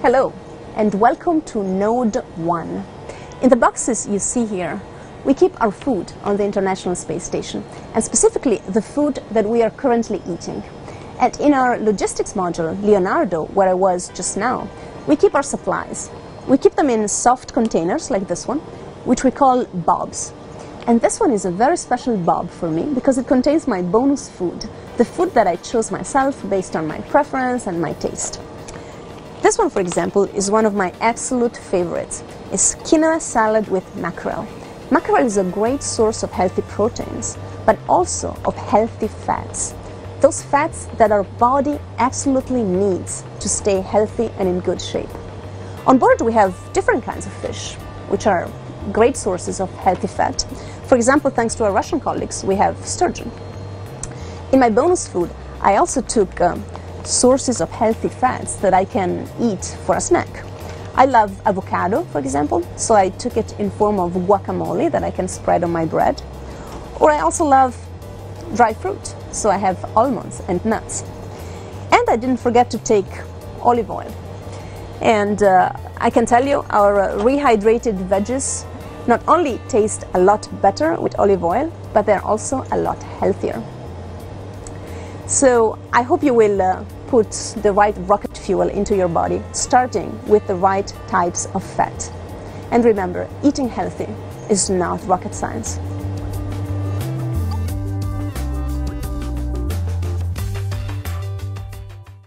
Hello, and welcome to Node 1. In the boxes you see here, we keep our food on the International Space Station, and specifically the food that we are currently eating. And in our logistics module, Leonardo, where I was just now, we keep our supplies. We keep them in soft containers like this one, which we call bobs. And this one is a very special bob for me because it contains my bonus food, the food that I chose myself based on my preference and my taste. This one, for example, is one of my absolute favorites. It's quinoa salad with mackerel. Mackerel is a great source of healthy proteins, but also of healthy fats. Those fats that our body absolutely needs to stay healthy and in good shape. On board, we have different kinds of fish, which are great sources of healthy fat. For example, thanks to our Russian colleagues, we have sturgeon. In my bonus food, I also took um, sources of healthy fats that I can eat for a snack. I love avocado, for example, so I took it in form of guacamole that I can spread on my bread. Or I also love dry fruit, so I have almonds and nuts. And I didn't forget to take olive oil. And uh, I can tell you, our rehydrated veggies not only taste a lot better with olive oil, but they're also a lot healthier. So I hope you will uh, put the right rocket fuel into your body, starting with the right types of fat. And remember, eating healthy is not rocket science.